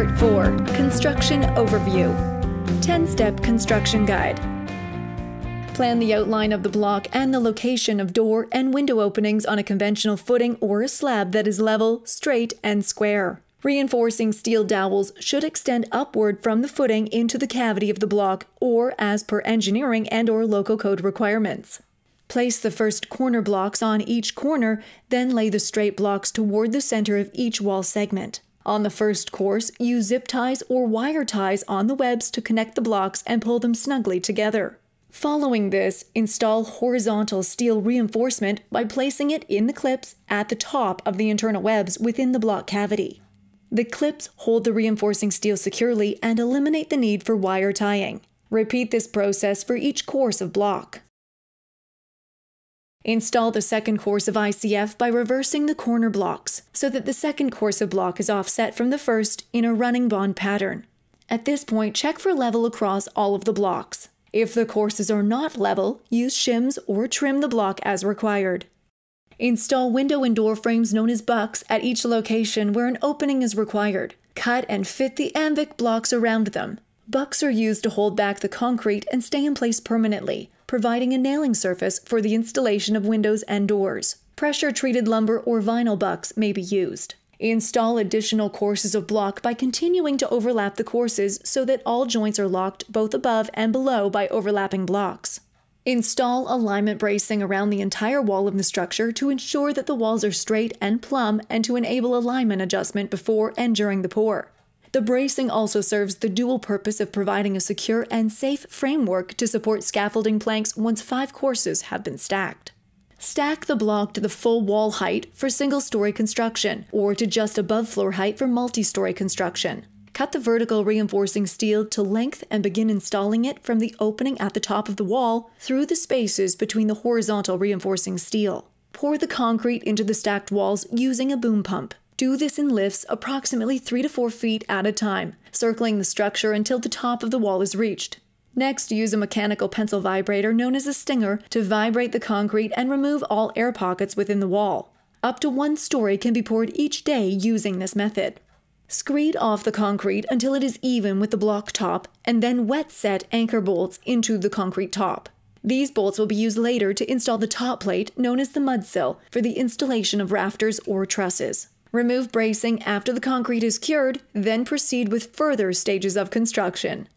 Part 4 Construction Overview 10 Step Construction Guide. Plan the outline of the block and the location of door and window openings on a conventional footing or a slab that is level, straight, and square. Reinforcing steel dowels should extend upward from the footing into the cavity of the block or as per engineering and or local code requirements. Place the first corner blocks on each corner, then lay the straight blocks toward the center of each wall segment. On the first course, use zip ties or wire ties on the webs to connect the blocks and pull them snugly together. Following this, install horizontal steel reinforcement by placing it in the clips at the top of the internal webs within the block cavity. The clips hold the reinforcing steel securely and eliminate the need for wire tying. Repeat this process for each course of block. Install the second course of ICF by reversing the corner blocks so that the second course of block is offset from the first in a running bond pattern. At this point, check for level across all of the blocks. If the courses are not level, use shims or trim the block as required. Install window and door frames known as bucks at each location where an opening is required. Cut and fit the Amvic blocks around them. Bucks are used to hold back the concrete and stay in place permanently, providing a nailing surface for the installation of windows and doors. Pressure treated lumber or vinyl bucks may be used. Install additional courses of block by continuing to overlap the courses so that all joints are locked both above and below by overlapping blocks. Install alignment bracing around the entire wall of the structure to ensure that the walls are straight and plumb and to enable alignment adjustment before and during the pour. The bracing also serves the dual purpose of providing a secure and safe framework to support scaffolding planks once five courses have been stacked. Stack the block to the full wall height for single story construction or to just above floor height for multi story construction. Cut the vertical reinforcing steel to length and begin installing it from the opening at the top of the wall through the spaces between the horizontal reinforcing steel. Pour the concrete into the stacked walls using a boom pump. Do this in lifts approximately 3 to 4 feet at a time, circling the structure until the top of the wall is reached. Next, use a mechanical pencil vibrator known as a stinger to vibrate the concrete and remove all air pockets within the wall. Up to one story can be poured each day using this method. Screed off the concrete until it is even with the block top, and then wet set anchor bolts into the concrete top. These bolts will be used later to install the top plate, known as the mud sill, for the installation of rafters or trusses. Remove bracing after the concrete is cured, then proceed with further stages of construction.